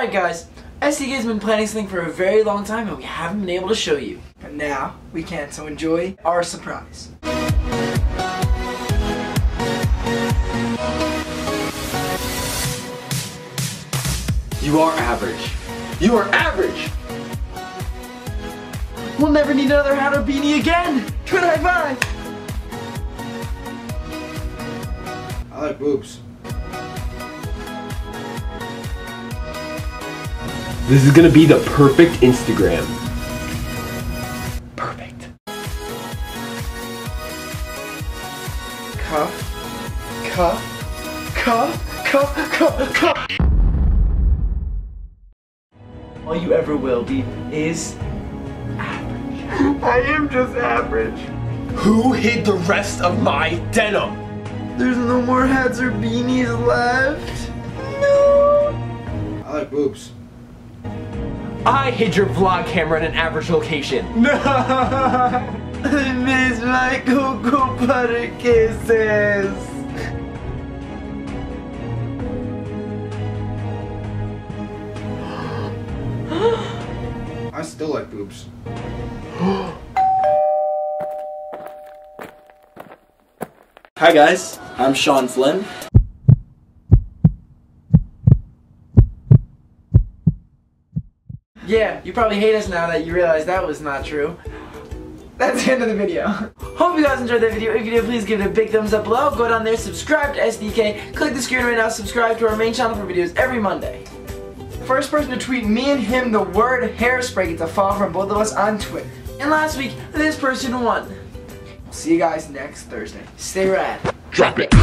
Alright guys, SDK has been planning something for a very long time and we haven't been able to show you. But now we can, so enjoy our surprise. You are average. You are average! We'll never need another hat or beanie again! Twin high five! I like boobs. This is gonna be the perfect Instagram. Perfect. Cuff, cuff, cuff, cuff, cuff, cuff. All you ever will be is average. I am just average. Who hid the rest of my denim? There's no more hats or beanies left. No. I like boobs. I hid your vlog camera in an average location. No. I miss my cocoa butter kisses. I still like boobs. Hi guys, I'm Sean Flynn. Yeah, you probably hate us now that you realize that was not true. That's the end of the video. Hope you guys enjoyed that video. If you did, please give it a big thumbs up below. Go down there, subscribe to SDK. Click the screen right now, subscribe to our main channel for videos every Monday. First person to tweet me and him the word hairspray gets a follow from both of us on Twitter. And last week, this person won. See you guys next Thursday. Stay rad. Drop it.